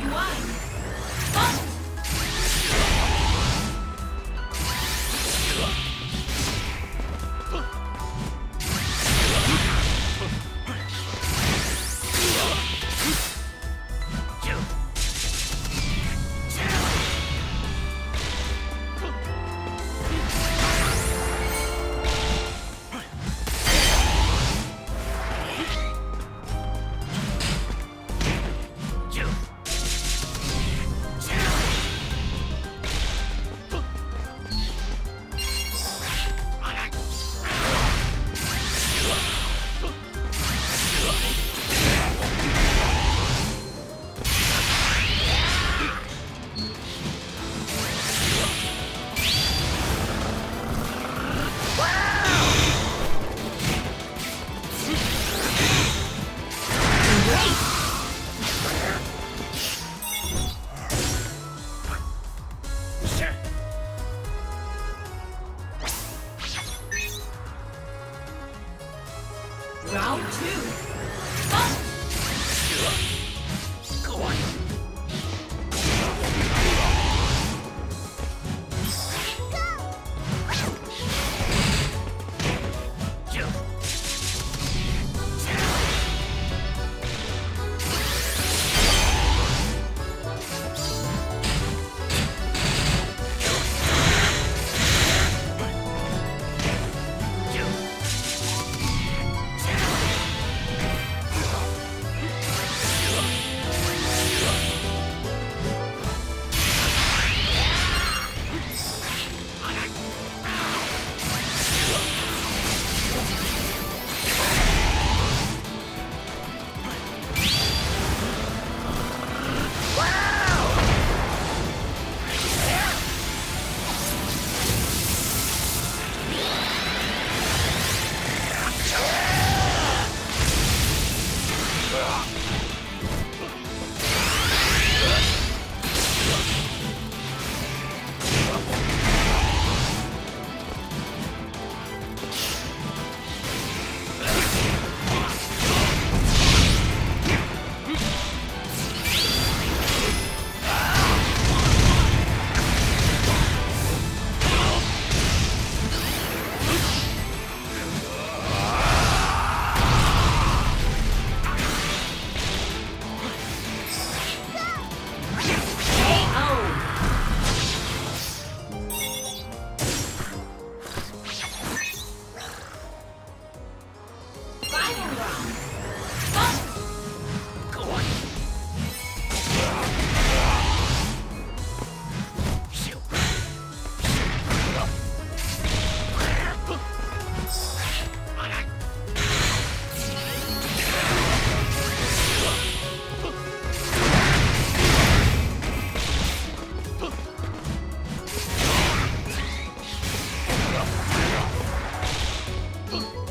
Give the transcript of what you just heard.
One. Fight! Round two. 哼